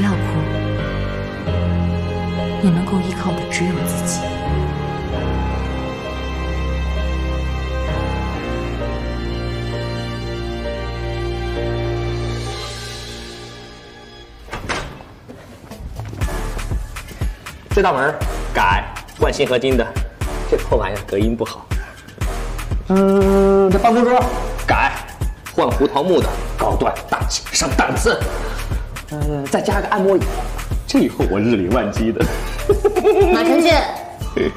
不要哭，你能够依靠的只有自己。这道门改换锌合金的，这破玩意儿隔音不好。嗯，这办公桌改换胡桃木的，高端大气上档次。呃，再加个按摩椅，这以后我日理万机的。马承俊，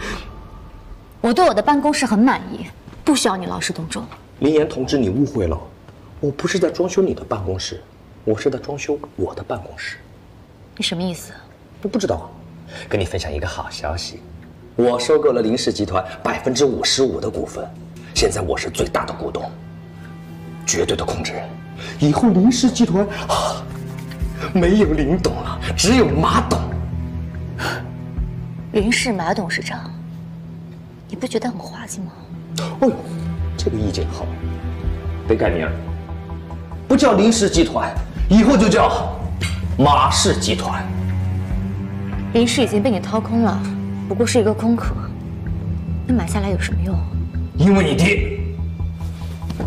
我对我的办公室很满意，不需要你劳师动众。林岩同志，你误会了，我不是在装修你的办公室，我是在装修我的办公室。你什么意思？我不知道。跟你分享一个好消息，我收购了林氏集团百分之五十五的股份，现在我是最大的股东，绝对的控制人。以后林氏集团啊，没有林董了，只有马董。林氏马董事长，你不觉得很滑稽吗？哦呦，这个意见好，得改名，不叫林氏集团，以后就叫马氏集团。林氏已经被你掏空了，不过是一个空壳，你买下来有什么用？因为你爹，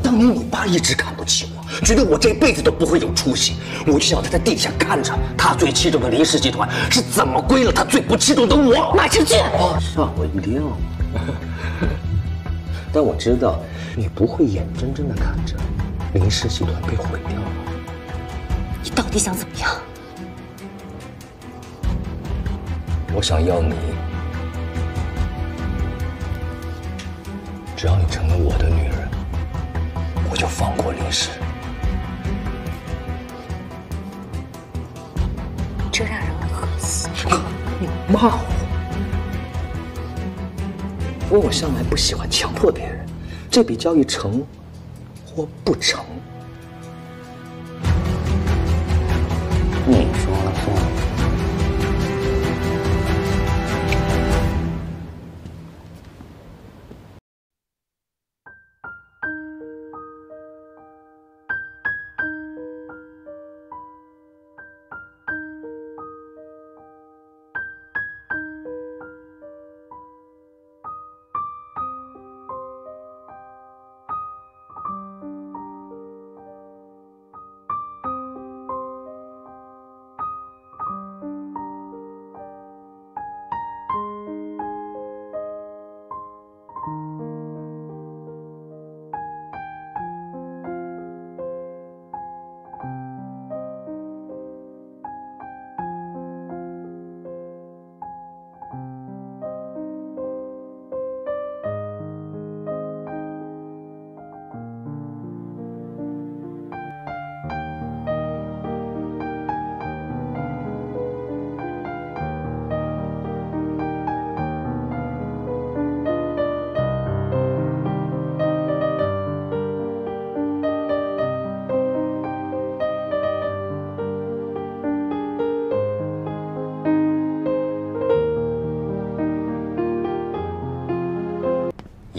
当年你爸一直看不起我，觉得我这辈子都不会有出息，我就想他在地下看着他最器重的林氏集团是怎么归了他最不器重的我。马承俊，吓我一跳。但我知道你不会眼睁睁的看着林氏集团被毁掉了。你到底想怎么样？我想要你，只要你成了我的女人，我就放过林氏。你骂我？不过我向来不喜欢强迫别人，这笔交易成或不成，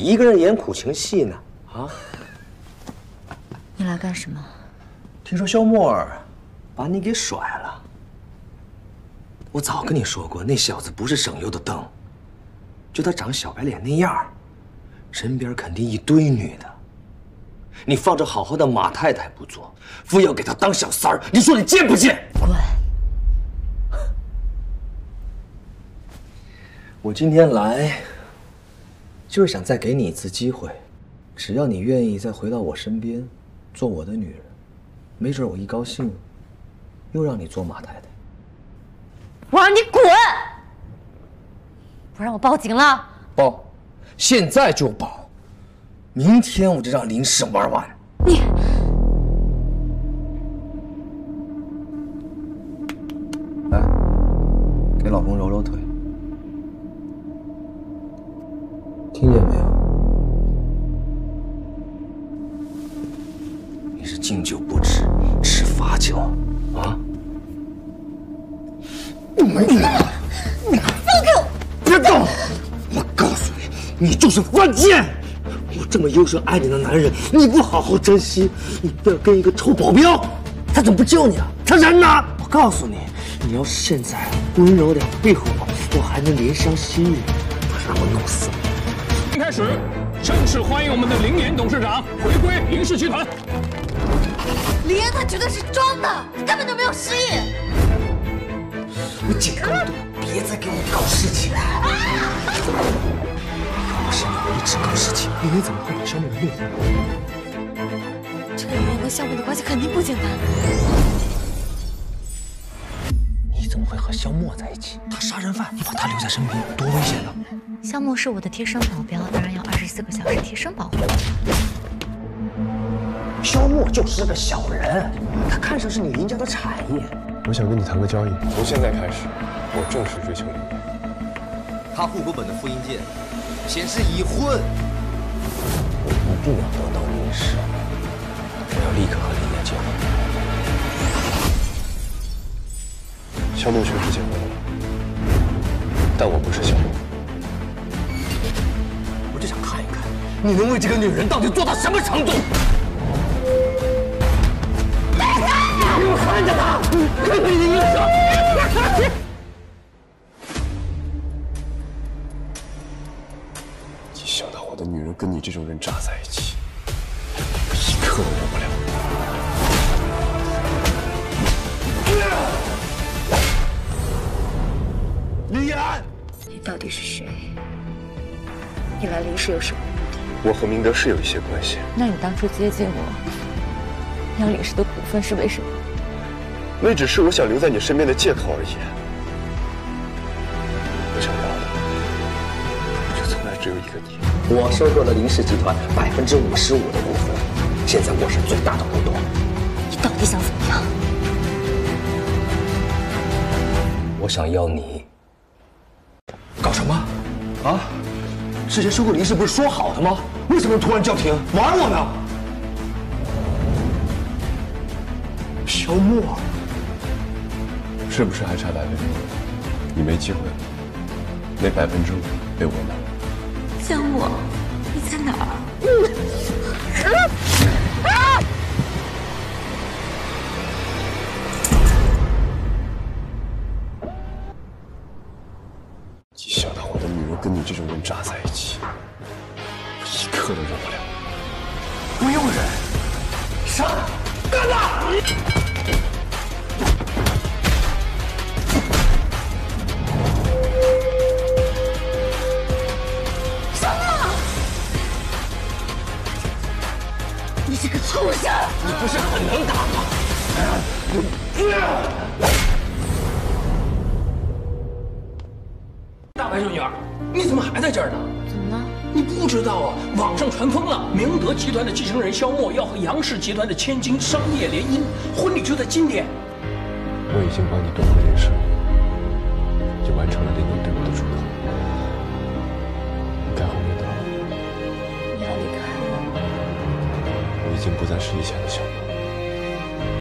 一个人演苦情戏呢？啊！你来干什么？听说肖沫儿把你给甩了。我早跟你说过，那小子不是省油的灯，就他长小白脸那样，身边肯定一堆女的。你放着好好的马太太不做，非要给他当小三儿，你说你贱不贱？滚！我今天来。就是想再给你一次机会，只要你愿意再回到我身边，做我的女人，没准我一高兴，又让你做马太太。我让你滚！不让我报警了？报，现在就报，明天我就让林氏玩完。你，来，给老公揉揉腿。听见没有？你是敬酒不吃吃罚酒啊！没你，你放开我！别动！我告诉你，你就是犯贱！我这么优秀爱你的男人，你不好好珍惜，你非要跟一个臭保镖，他怎么不救你啊？他人呢？我告诉你，你要是现在温柔点配合我，我还能怜香惜玉，不是让我弄死你。开始，正式欢迎我们的林岩董事长回归林氏集团。林岩他绝对是装的，根本就没有失忆。我警告你，别再给我搞事情了！要是你我一直搞事情，林岩怎么会把肖梦给弄回这个林岩跟项目的关系肯定不简单。和萧默在一起？他杀人犯，你把他留在身边，多危险啊！萧默是我的贴身保镖，当然要二十四个小时贴身保护。萧默就是个小人，他看上是你林家的产业。我想跟你谈个交易，从现在开始，我正式追求林岩。他户口本的复印件显示已婚，我一定要得到林氏，我要立刻和林家结婚。肖诺确实结婚了，但我不是肖诺。我就想看一看，你能为这个女人到底做到什么程度？给我看着她，看看你的眼神。一想到我的女人跟你这种人扎在一起，一刻都忘不了。李岩，你到底是谁？你来林氏有什么目的？我和明德是有一些关系。那你当初接近我，要林氏的股份是为什么？那只是我想留在你身边的借口而已。我想要的，却从来只有一个你。我收购了林氏集团百分之五十五的股份，现在我是最大的股东。你到底想怎么样？我想要你。啊？之前收购林氏不是说好的吗？为什么突然叫停？玩我呢？肖默。是不是还差百分之五？你没机会了，那百分之五被我拿。江墨，你在哪儿？上，干他！什么你这个畜生！你不是很能打吗？大白少女儿，你怎么还在这儿呢？怎么了？你不知道啊？网上传疯了，明德集团的继承人肖默要和杨氏集团的千金商业联姻，婚礼就在今天。我已经帮你断了人事，也完成了林宁对我的嘱托。你该回明德了。你要离开了？我已经不再是以前的小。